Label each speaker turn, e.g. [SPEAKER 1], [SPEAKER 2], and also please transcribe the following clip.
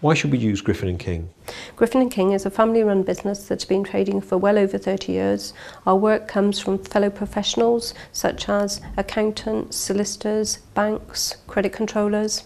[SPEAKER 1] Why should we use Griffin and King?
[SPEAKER 2] Griffin and King is a family run business that's been trading for well over 30 years. Our work comes from fellow professionals such as accountants, solicitors, banks, credit controllers.